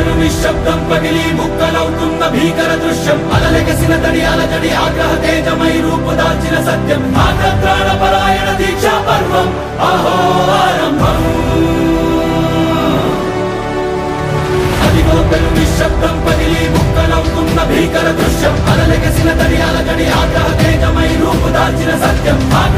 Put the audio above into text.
నిశ్శబ్దం పగిలి ముక్కలవుతున్న భీకర దృశ్యం. అలలెగసిన తడి అలజడి ఆగ్రహ తేజమై రూపు దాల్చిన సత్యం. ఆగ్రత్రాణ పరాయణ దీక్షా పర్వం. అహో ఆరంభం. అదిగో పెను నిశ్శబ్దం పగిలి ముక్కలవుతున్న భీకర దృశ్యం. అలలెగసిన తడి అలజడి ఆగ్రహ తేజమై రూపు దాల్చిన సత్యం. ఆగ్రత్రాణ